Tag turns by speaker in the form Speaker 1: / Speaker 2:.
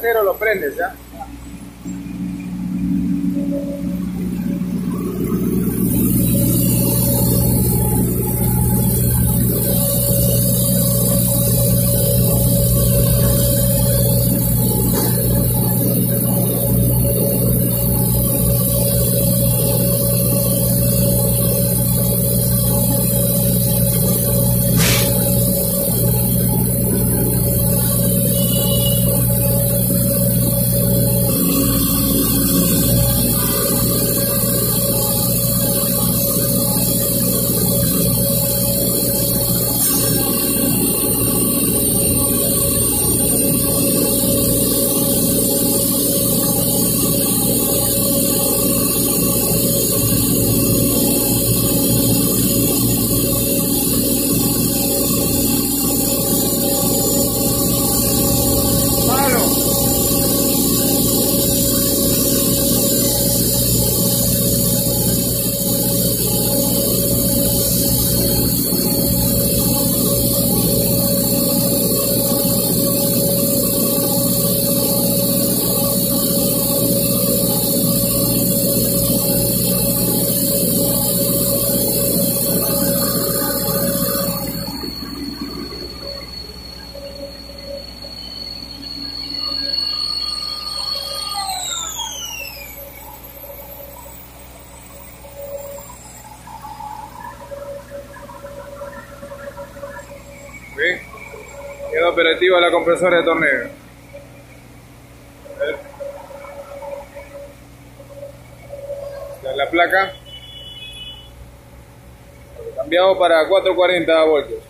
Speaker 1: Cero, lo prendes ya. ¿Ve? Quedó operativa la compresora de torneo. La placa. Cambiado para 440 voltios.